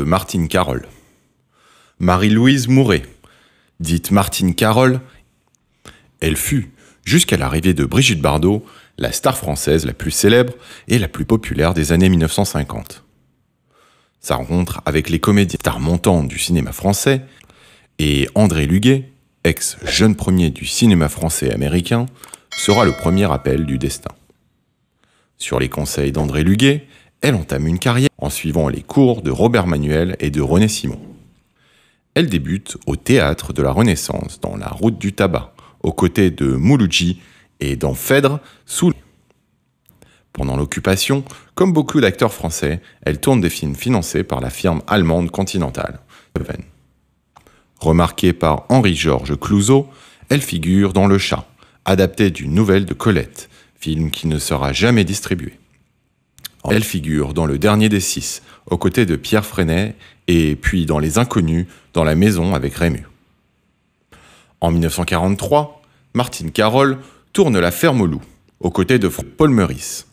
Martine Carole. Marie-Louise Mouret, dite Martine Carole, elle fut, jusqu'à l'arrivée de Brigitte Bardot, la star française la plus célèbre et la plus populaire des années 1950. Sa rencontre avec les comédiens stars montantes du cinéma français et André Luguet, ex-jeune premier du cinéma français américain, sera le premier appel du destin. Sur les conseils d'André Luguet, elle entame une carrière en suivant les cours de Robert Manuel et de René Simon. Elle débute au théâtre de la Renaissance dans La Route du Tabac, aux côtés de Mouloudji et dans Phèdre sous pendant l'occupation, comme beaucoup d'acteurs français, elle tourne des films financés par la firme allemande Continental. Remarquée par Henri-Georges Clouzot, elle figure dans Le Chat, adapté d'une nouvelle de Colette, film qui ne sera jamais distribué. Elle figure dans Le Dernier des Six, aux côtés de Pierre Freinet, et puis dans Les Inconnus, dans La Maison avec Rému. En 1943, Martine Carole tourne La Ferme au Loup, aux côtés de Paul Meurice.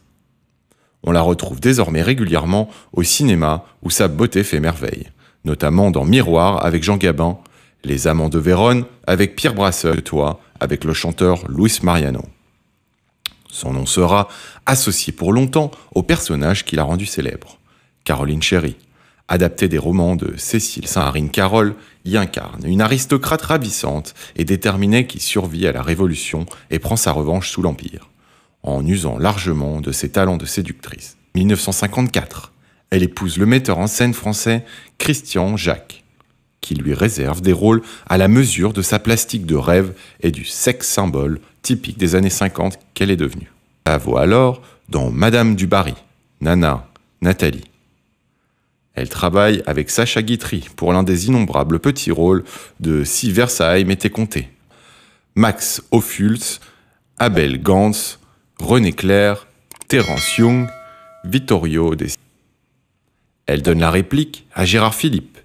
On la retrouve désormais régulièrement au cinéma où sa beauté fait merveille, notamment dans Miroir avec Jean Gabin, Les Amants de Vérone avec Pierre Brasseur Toi avec le chanteur Luis Mariano. Son nom sera associé pour longtemps au personnage qui l'a rendu célèbre, Caroline Chéry, adaptée des romans de Cécile Saint-Harine Carole, y incarne une aristocrate ravissante et déterminée qui survit à la Révolution et prend sa revanche sous l'Empire, en usant largement de ses talents de séductrice. 1954, elle épouse le metteur en scène français Christian Jacques, qui lui réserve des rôles à la mesure de sa plastique de rêve et du sexe symbole typique des années 50 qu'elle est devenue. La voit alors dans Madame du Barry, Nana, Nathalie. Elle travaille avec Sacha Guitry pour l'un des innombrables petits rôles de Si Versailles m'était compté. Max Ophuls, Abel Gans, René Clair, Terence Young, Vittorio De Elle donne la réplique à Gérard Philippe,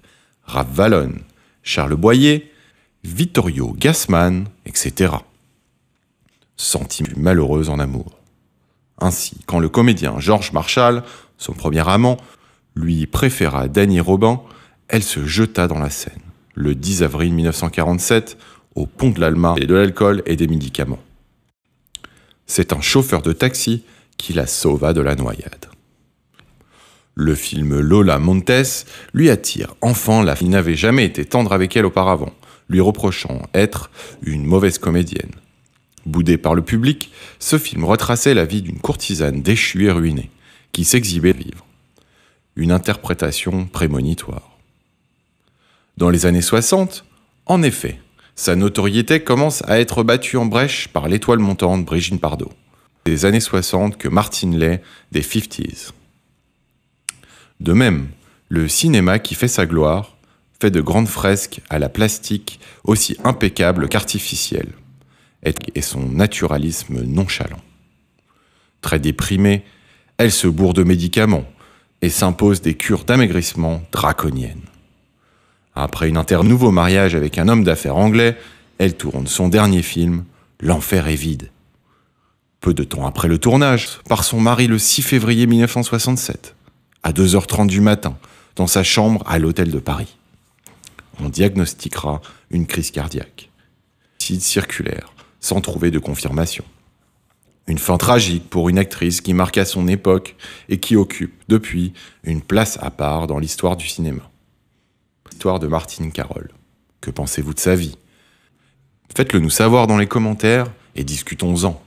Raph Vallone, Charles Boyer, Vittorio Gassman, etc. Sentiment malheureuse en amour. Ainsi, quand le comédien Georges Marshall, son premier amant, lui préféra Danny Robin, elle se jeta dans la Seine, le 10 avril 1947, au pont de l'Alma et de l'alcool et des médicaments. C'est un chauffeur de taxi qui la sauva de la noyade. Le film Lola Montes lui attire enfant la fille n'avait jamais été tendre avec elle auparavant, lui reprochant être une mauvaise comédienne. Boudé par le public, ce film retraçait la vie d'une courtisane déchue et ruinée, qui s'exhibait vivre. Une interprétation prémonitoire. Dans les années 60, en effet, sa notoriété commence à être battue en brèche par l'étoile montante Brigitte Bardot. Des années 60 que Martine Lay des 50s. De même, le cinéma qui fait sa gloire fait de grandes fresques à la plastique aussi impeccable qu'artificielle, et son naturalisme nonchalant. Très déprimée, elle se bourre de médicaments et s'impose des cures d'amaigrissement draconiennes. Après une inter nouveau mariage avec un homme d'affaires anglais, elle tourne son dernier film, L'enfer est vide. Peu de temps après le tournage, par son mari le 6 février 1967 à 2h30 du matin, dans sa chambre à l'hôtel de Paris. On diagnostiquera une crise cardiaque. Site circulaire, sans trouver de confirmation. Une fin tragique pour une actrice qui marqua son époque et qui occupe, depuis, une place à part dans l'histoire du cinéma. Histoire de Martine Carole. Que pensez-vous de sa vie? Faites-le nous savoir dans les commentaires et discutons-en.